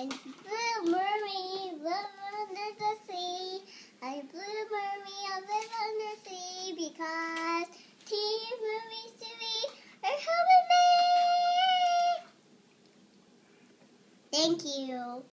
I'm blue mermaid, live under the sea. I'm blue mermaid, I live under the sea because TV movies to are helping me. Thank you.